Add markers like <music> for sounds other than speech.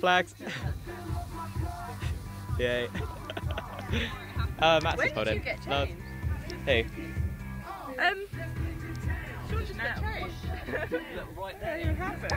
Flags. <laughs> Yay. <laughs> uh, Matt's Where did you get No. Hey. Um, just? Look, right There there. you have it.